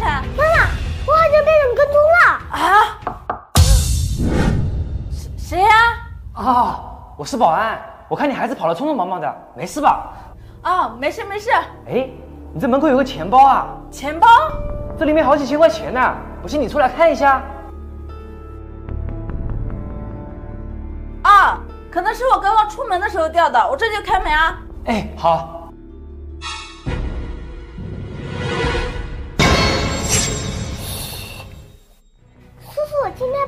妈妈，我好像被人跟踪了！啊？谁谁呀？啊，我是保安，我看你孩子跑得匆匆忙忙的，没事吧？啊，没事没事。哎，你这门口有个钱包啊？钱包？这里面好几千块钱呢，不信你出来看一下。啊，可能是我刚刚出门的时候掉的，我这就开门啊。哎，好。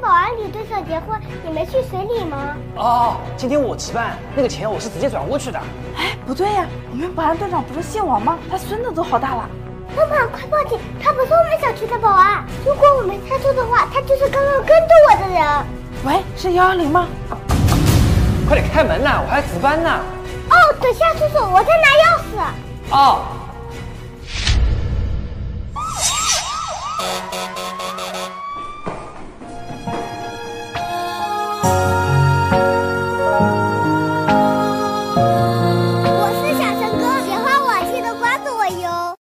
保安里对象结婚，你没去随礼吗？哦，今天我值班，那个钱我是直接转过去的。哎，不对呀，我们保安队长不是姓王吗？他孙子都好大了。妈妈，快报警！他不是我们小区的保安。如果我没猜错的话，他就是刚刚跟着我的人。喂，是幺幺零吗？快点开门呐，我还要值班呢。哦，等下叔叔，我在拿钥匙。哦。